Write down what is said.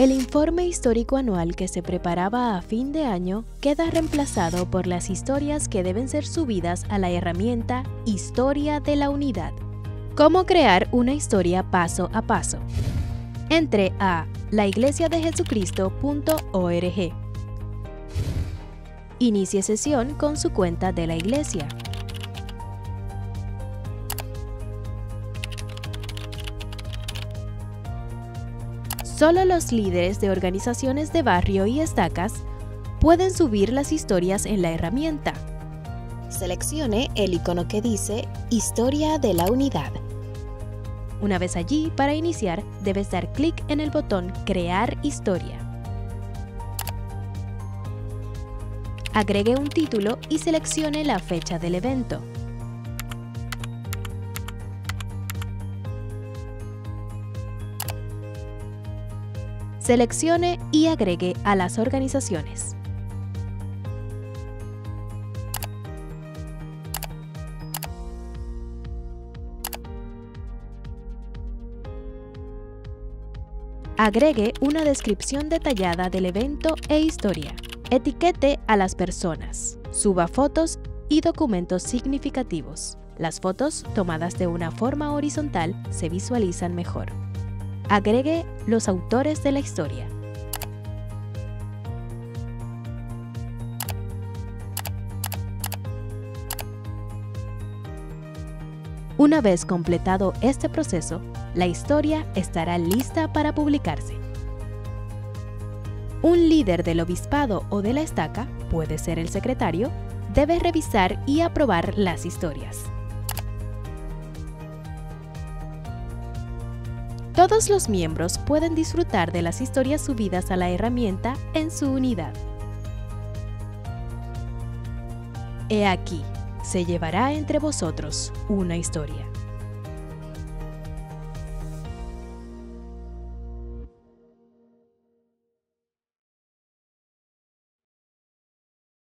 El informe histórico anual que se preparaba a fin de año queda reemplazado por las historias que deben ser subidas a la herramienta Historia de la Unidad. ¿Cómo crear una historia paso a paso? Entre a laiglesiadejesucristo.org. Inicie sesión con su cuenta de la iglesia. Solo los líderes de organizaciones de barrio y estacas pueden subir las historias en la herramienta. Seleccione el icono que dice Historia de la Unidad. Una vez allí, para iniciar, debes dar clic en el botón Crear historia. Agregue un título y seleccione la fecha del evento. Seleccione y agregue a las organizaciones. Agregue una descripción detallada del evento e historia. Etiquete a las personas. Suba fotos y documentos significativos. Las fotos tomadas de una forma horizontal se visualizan mejor. Agregue los autores de la historia. Una vez completado este proceso, la historia estará lista para publicarse. Un líder del obispado o de la estaca, puede ser el secretario, debe revisar y aprobar las historias. Todos los miembros pueden disfrutar de las historias subidas a la herramienta en su unidad. He aquí, se llevará entre vosotros una historia.